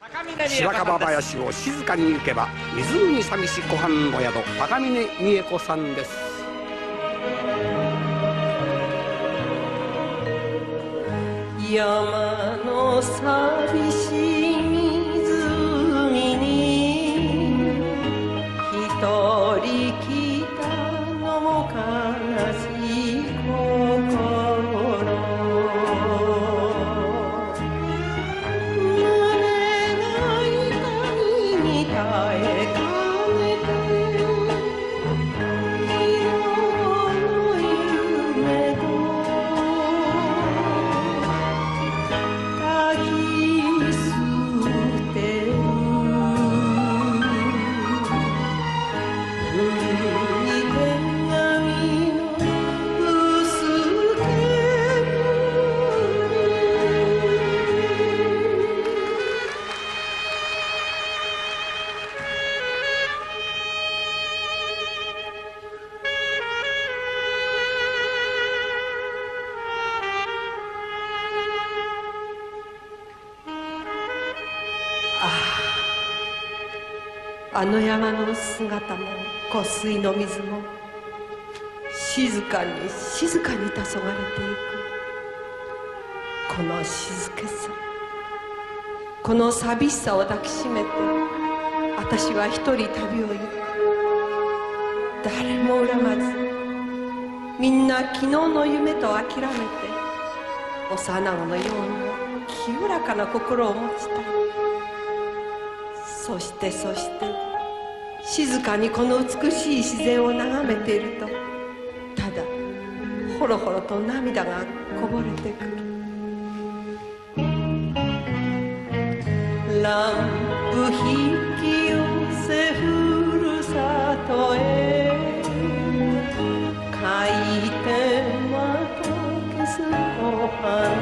白樺林を静かに行けば湖寂し湖畔の宿高峰美恵子さんです。山の寂しいあの山の姿も湖水の水も静かに静かに黄昏れていく。この静けさ。この寂しさを抱きしめて私は一人旅を行く。誰も恨まずみんな昨日の夢と諦めて幼子のような清らかな心を持ちたい。そしてそして静かにこの美しい自然を眺めているとただほろほろと涙がこぼれてくる。ランプ引き寄せふるさとへ。回転はと消す湖畔